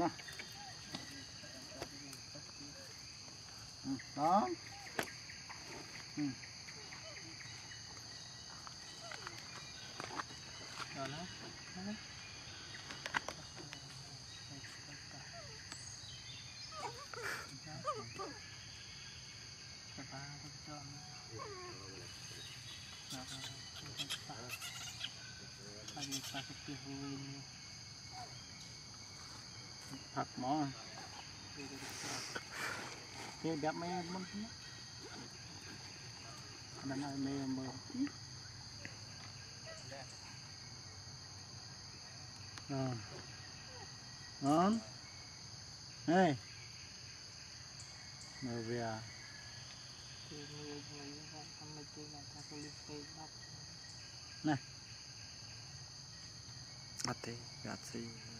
đó Thank you. ผักหมอเดี๋ยวแบบไม่มันนั่นไอ้เมย์มืออ่าอ๋อเฮ้ยมือเบียร์นะ Ate, grazie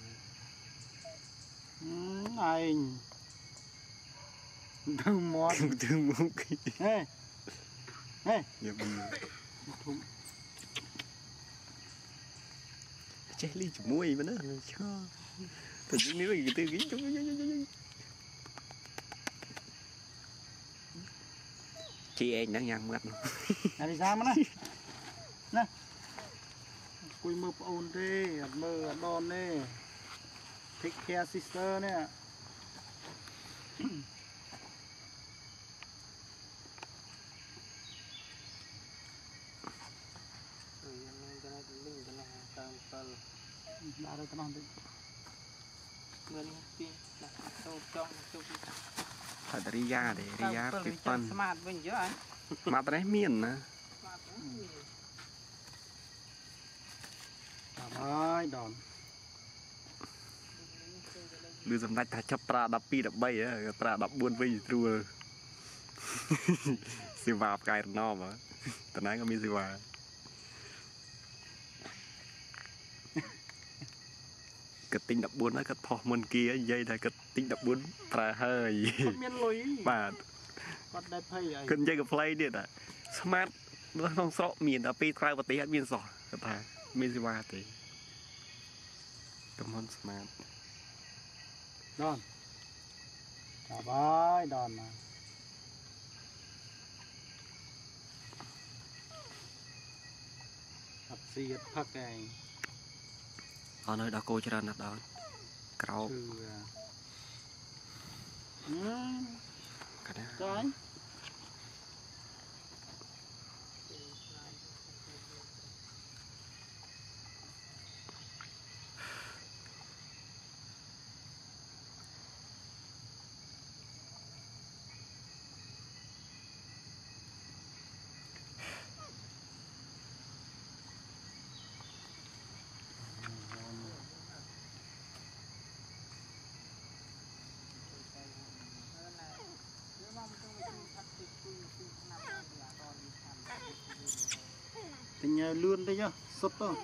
anh từ món thương món cái ê ê dạ bùi chết ly chụp mũi mà nó cho thật chứ nếu là từ cái chụp chị em đang nhằn mặt nó đi ra mà nó nè cùi mập ồn thế mơ đòn thế Take care sister เนี่ย ada tenang deh. Ada ria deh, ria pipan. Smart pun jual. Smart nih min don. ឬសម្ដេចថាចាប់ប្រា12 13ប្រា14វិញត្រួលសេវាផ្កាយរណមតំណែងក៏មានសេវាគិតទិញ14ហើយគិតផុសមុនគេនិយាយថាគិតទិញ14ប្រើហើយគាត់មានលុយបាទគាត់ដែរភ័យហើយគិតនិយាយកំ pl ទៀតស្មាតនៅក្នុងស្រុកមានដល់ពេលក្រៅប្រទេសអត់មានសោះគាត់ថាមានសេវាទេតំនឹងស្មាតដនចាប់ហើយដនមកអត់សៀតផឹកឯងអត់នៅដល់គោច្រើនណាស់ដនក្រោបគឺអឺកាត់ដែរ nhà ờ, lươn đấy nhá sấp thôi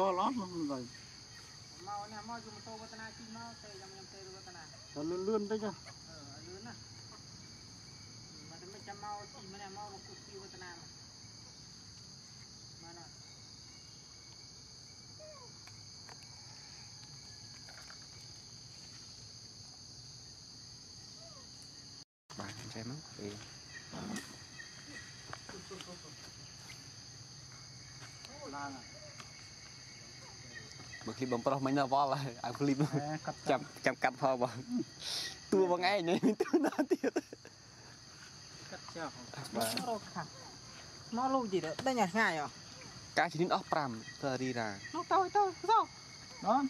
có lót luôn rồi nó lươn lươn đấy ờ, chứ bạn xem mất thì Hãy subscribe cho kênh Ghiền Mì Gõ Để không bỏ lỡ những video hấp dẫn បើឃ្លីបបំប្រុសមិញដល់វល់ហើយអាឃ្លីបចាំចាំកាត់ផងបងតួបងឯងនេះតួណាទៀតកាត់ចោលរកខាមកលូជីដល់ដេញឲ្យឆ្ងាយអការជំនាញអស់5ទៅរីរ៉ានោះទៅទៅសោបងបង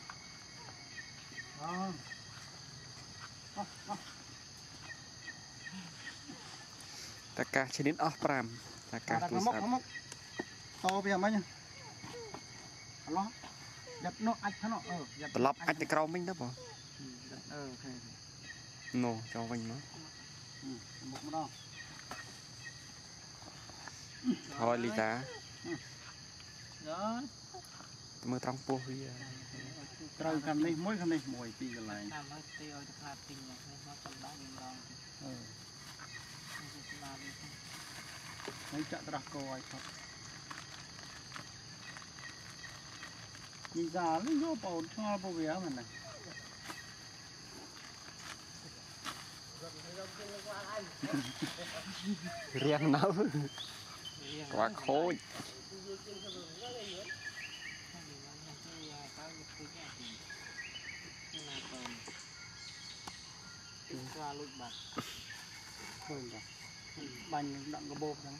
តាកាសឈិនអស់5តាកាសទូរស័ព្ទមកមកតោវាមិញអឡោះយ៉ាប់នោះអាចនោះអឺយ៉ាប់ត្រឡប់អាចទៅក្រោមវិញទៅបងអឺអូខេនោះចូលវិញមកមកម្ដងហើយលីតាដល់មើលត្រង់ពោះវាត្រូវខាងនេះមួយខាងនេះមួយពីរកន្លែងតាមមកទីឲ្យទៅខាតទីនេះមកចំដងម្ដងអឺហើយចាក់ត្រាស់កោឲ្យផុត你咋了？要包穿不别嘛呢？riêng nấu quá khô qua lụt bạc hơn rồi bánh đặng cái bột đó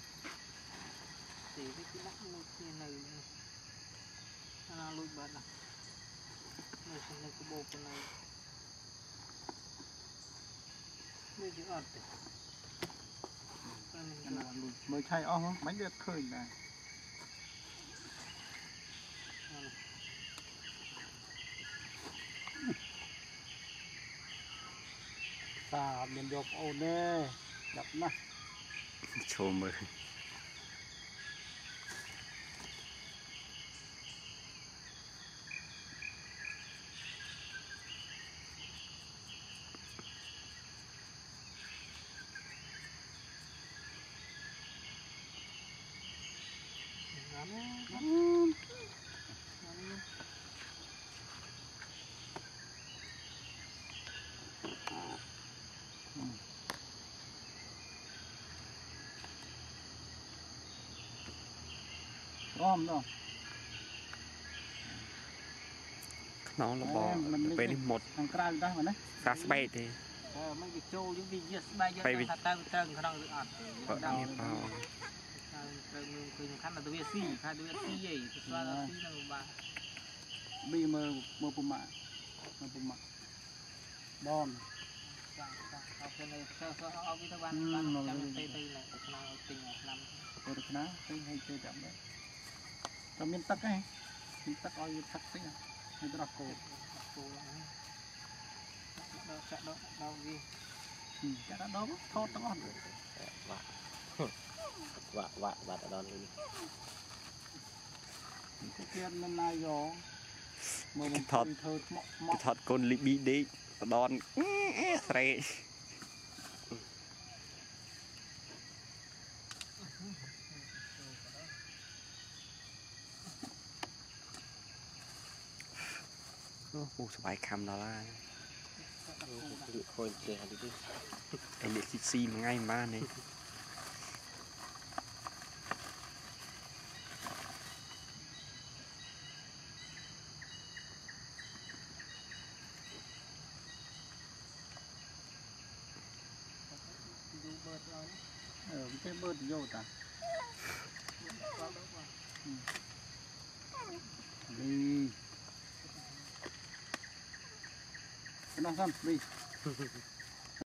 thì cái mắt nó kia này ណាលួចបាត់ណានៅក្នុងក្បោកប៉ុណ្ណឹងនេះយើងអត់ទេព្រមណាលួចមើលឆៃអស់ហ្នឹងមិនវាឃើញដែរតាអត់មានយកប្អូនទេដាក់ណាឈោមើលអមណោះខ្នងលបពេលនេះមុតខាងក្រៅដែរមែនណាសាស្បែកទេអឺមិនវាចូលយើងវាយកស្បែកយកថាតើទៅក្នុងឬអត់ដល់មានបោត្រូវនឹងគឺសំខាន់ដល់ទៅវាស៊ីថាទៅវាស៊ីអីទៅស្លាដល់ស៊ីនឹងបាទមីមើលមើលពុមាមើលពុមាបងចាអរគុណអរគុណអរគុណទៅបានចាំទៅទៅឆ្នាំទិញឆ្នាំទៅឆ្នាំទិញឲ្យទៅចាំដែរតែមានទឹកទេមានទឹកឲ្យវាផឹកតិចហើយប្រោះគោគោដល់ចាក់ដល់ដល់វាចាក់ដល់ដល់ថតទាំងអស់បាក់បាក់បាក់បាក់ដល់នេះគេគេមិនណាយកមើលថតធ្វើថ្មថ្មថតកូនលីប៊ីដេកបដនស្រេកปูสบายคำนอล่าร์คนเดียวดิไอเด็กซิซีมันง่ายมากเลยเออไมบิดโยตาดี你看，没？